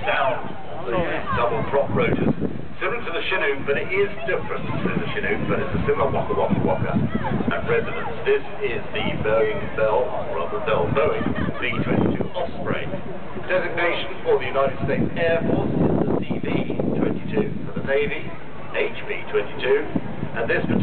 Down the double prop rotors. Similar to the Chinook, but it is different to the Chinook, but it's a similar waka waka waka at resonance. This is the Boeing Bell, rather Bell Boeing V-22 Osprey. Designation for the United States Air Force is the CV-22. For the Navy, HV-22. And this particular